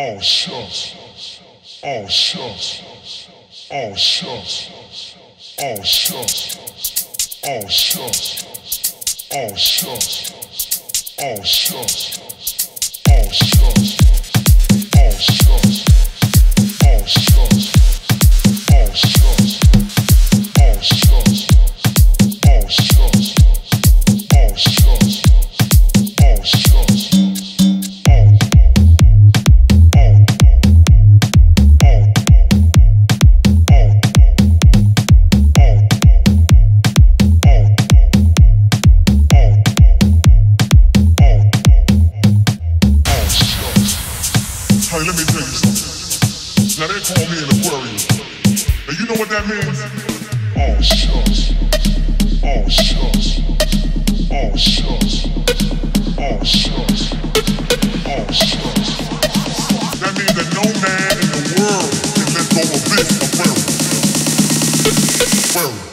Oh shucks. Oh shucks. Oh shucks. Oh shucks. Oh shucks. Oh shucks. Oh shucks. Oh shucks. Honey, let me tell you something. Now they call me an Aquarius. Now you know what that means? Oh shucks. Oh shucks. Oh shucks. Oh shucks. Oh shucks. That means that no man in the world can let go of this Aquarius. Aquarius.